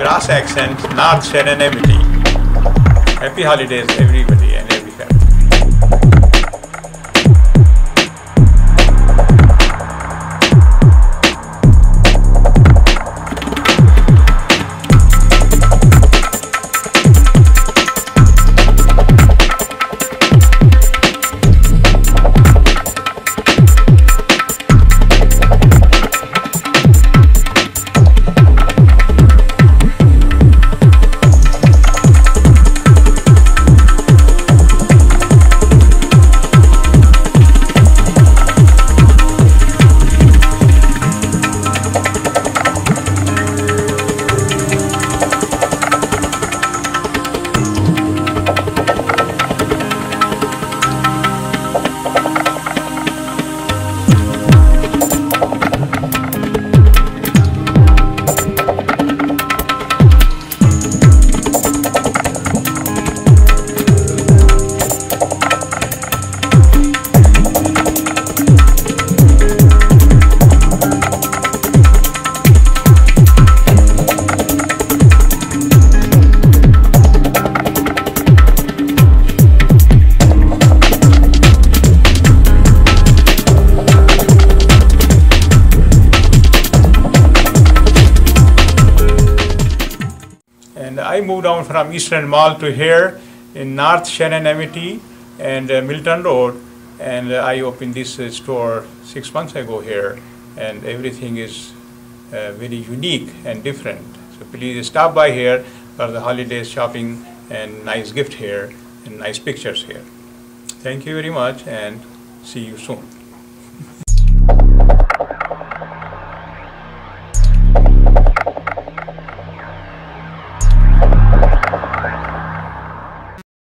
Brass Accent, North Sharon Amity. Happy holidays, everybody And I moved down from Eastland Mall to here in North Sharon Amity and uh, Milton Road. And uh, I opened this uh, store six months ago here, and everything is uh, very unique and different. So please stop by here for the holiday shopping and nice gift here and nice pictures here. Thank you very much and see you soon.